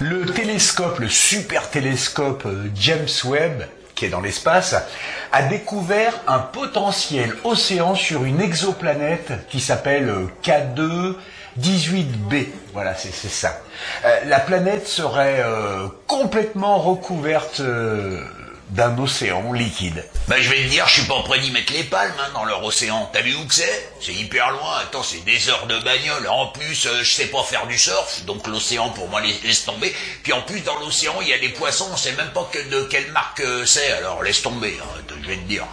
Le télescope, le super télescope euh, James Webb, qui est dans l'espace, a découvert un potentiel océan sur une exoplanète qui s'appelle euh, K2 18b. Voilà, c'est ça. Euh, la planète serait complètement recouverte d'un océan liquide. Ben je vais te dire, je suis pas prêt d'y mettre les palmes hein, dans leur océan. T'as vu où que c'est? C'est hyper loin. Attends, c'est des heures de bagnole. En plus, euh, je sais pas faire du surf, donc l'océan pour moi laisse, tomber. Puis en plus, dans l'océan, il y a des poissons, on sait même pas de quelle marque euh, c'est. Alors laisse tomber, hein, je vais te dire.